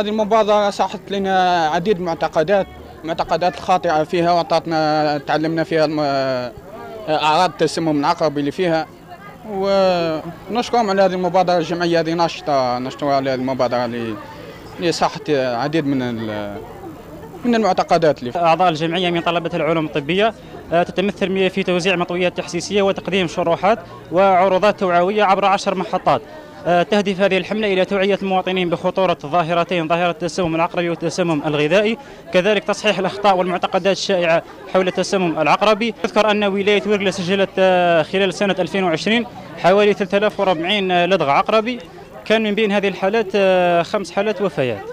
هذه المبادرة صحت لنا عديد المعتقدات المعتقدات الخاطئة فيها وأعطتنا تعلمنا فيها أعراض التسمم العقربي اللي فيها ونشكرهم على هذه المبادرة الجمعية هذه ناشطة نشكرها على هذه المبادرة اللي صحت عديد من من المعتقدات اللي. أعضاء الجمعية من طلبة العلوم الطبية آه، تتمثل في توزيع مطويات تحسيسية وتقديم شروحات وعروضات توعوية عبر عشر محطات تهدف هذه الحملة إلى توعية المواطنين بخطورة ظاهرتين ظاهرة التسمم العقربي والتسمم الغذائي كذلك تصحيح الأخطاء والمعتقدات الشائعة حول التسمم العقربي. يذكر أن ولاية ورقلة سجلت آه، خلال سنة 2020 حوالي 3040 لدغ عقربي. كان من بين هذه الحالات آه، خمس حالات وفيات.